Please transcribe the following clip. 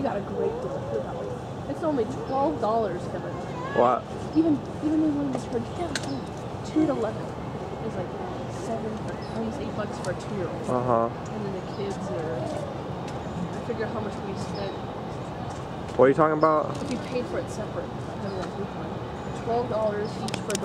You got a great deal. It's only twelve dollars, Kevin. What? Even even the one that's for two to eleven is like seven almost eight bucks for a two year old. Uh huh. And then the kids are I figure how much we spent What are you talking about? if you paid for it separate, Twelve dollars each for